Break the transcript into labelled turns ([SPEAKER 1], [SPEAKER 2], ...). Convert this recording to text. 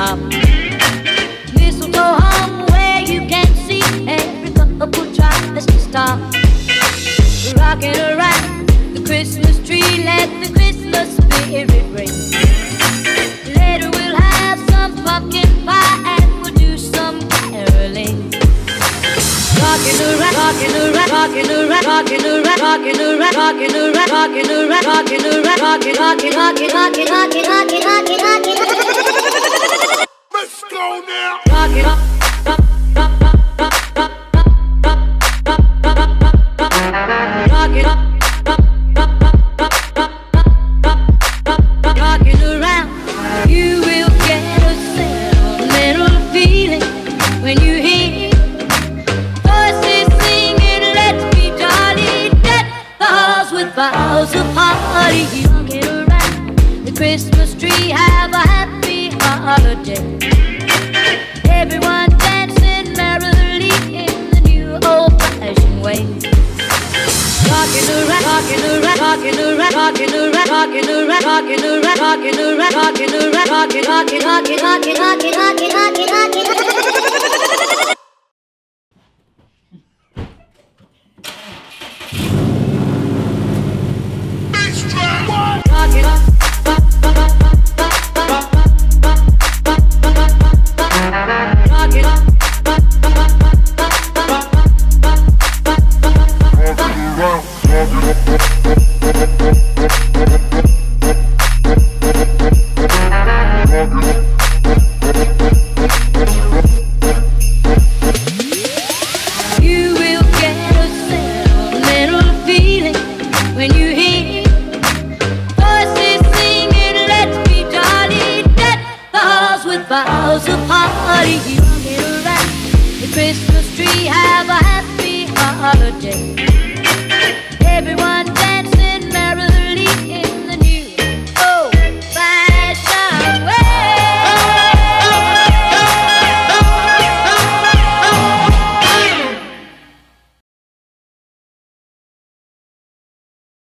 [SPEAKER 1] hop. Mistletoe hung where you can see every couple tries to stop. Rocking around the Christmas tree, let the Christmas spirit ring. Later we'll have some pumpkin pie and we'll do some caroling. Rocking around, rocking around, rocking around, rocking around, rocking around, rocking around, rocking around, rocking around, rocking, rocking,
[SPEAKER 2] Let's go now.
[SPEAKER 1] Rock it with of party. The Christmas tree, have a happy holiday. Everyone dancing merrily in the new old-fashioned way. Rocking around, rocking around, rocking around, rocking around, rocking around, rocking around, rocking around, rocking around, rocking, rocking, rocking, rocking, rocking, rocking, rocking, rocking, rocking.
[SPEAKER 2] Bass track. What?
[SPEAKER 1] Rocking up. tree, have a happy holiday. Everyone